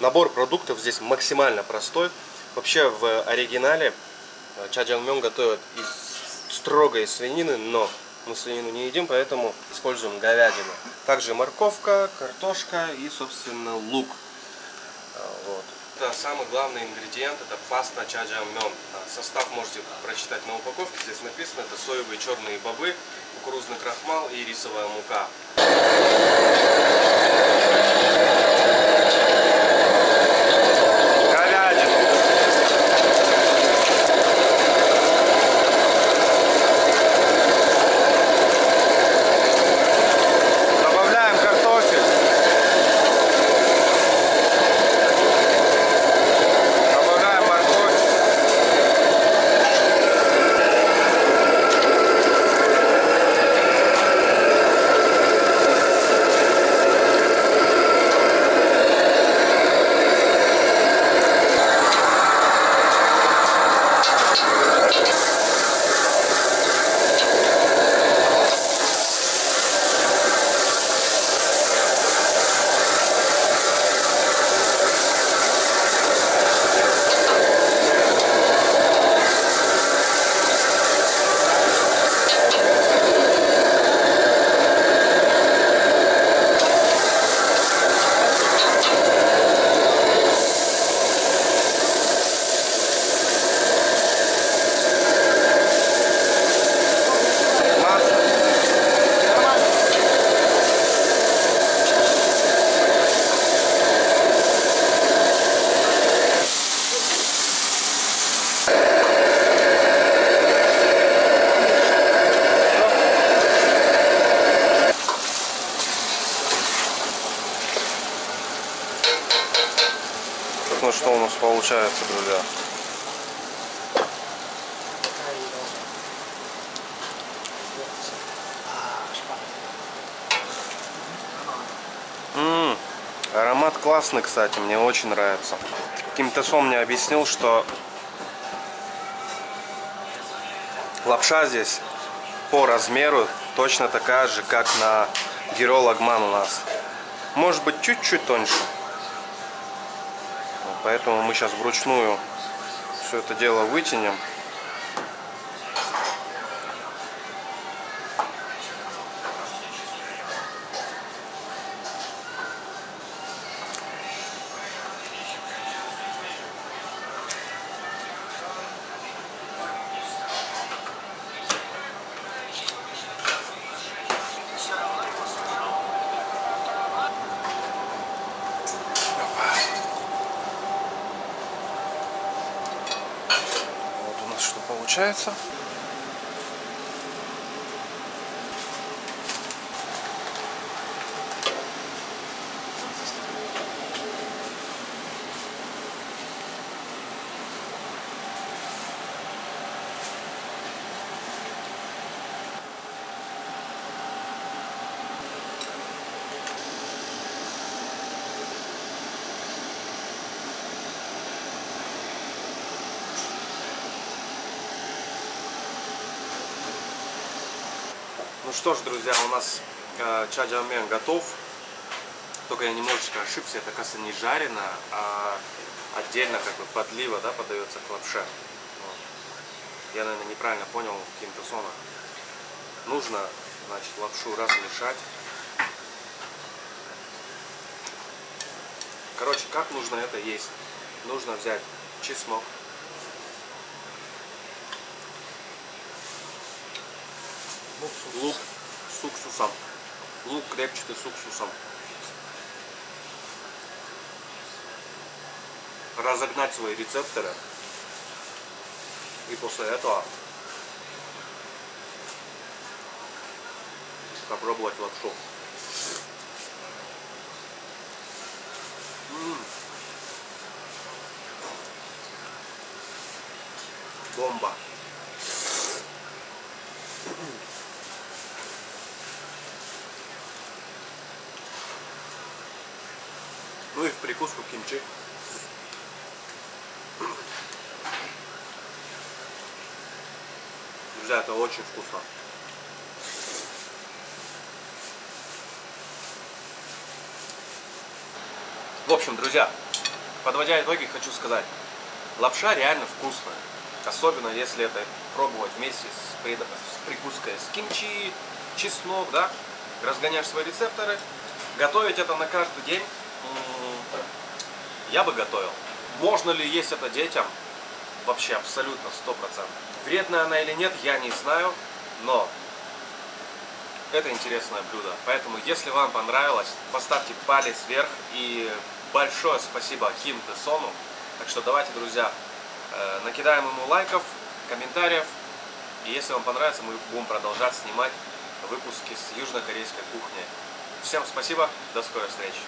Набор продуктов здесь максимально простой. Вообще в оригинале чаджангмён готовят из строгой свинины, но мы свинину не едим, поэтому используем говядину. Также морковка, картошка и, собственно, лук. А, вот. Это самый главный ингредиент, это паста чаджаммён. Состав можете прочитать на упаковке, здесь написано, это соевые черные бобы, кукурузный крахмал и рисовая мука. Ну что у нас получается, друзья? М аромат классный, кстати, мне очень нравится. Ким-то мне объяснил, что лапша здесь по размеру точно такая же, как на Геро Лагман у нас. Может быть, чуть-чуть тоньше. Поэтому мы сейчас вручную все это дело вытянем. Получается. Что ж, друзья, у нас э, чаджамен готов. Только я немножечко ошибся, это, кажется, не жарено, а отдельно как бы подлива, да, подается к лапше. Вот. Я, наверное, неправильно понял Кинтасона. Нужно, значит, лапшу размешать. Короче, как нужно это есть? Нужно взять чеснок, лук с уксусом. Лук крепчатый с уксусом. Разогнать свои рецепторы. И после этого попробовать лапшу. Бомба. Ну и в прикуску кимчи. Друзья, это очень вкусно. В общем, друзья, подводя итоги, хочу сказать. Лапша реально вкусная. Особенно если это пробовать вместе с, с прикуской с кимчи, чеснок, да. Разгоняешь свои рецепторы. Готовить это на каждый день. Я бы готовил. Можно ли есть это детям? Вообще абсолютно, сто процентов. Вредная она или нет, я не знаю, но это интересное блюдо. Поэтому, если вам понравилось, поставьте палец вверх и большое спасибо Ким Тесону. Так что давайте, друзья, э, накидаем ему лайков, комментариев. И если вам понравится, мы будем продолжать снимать выпуски с южнокорейской кухни. Всем спасибо, до скорой встречи.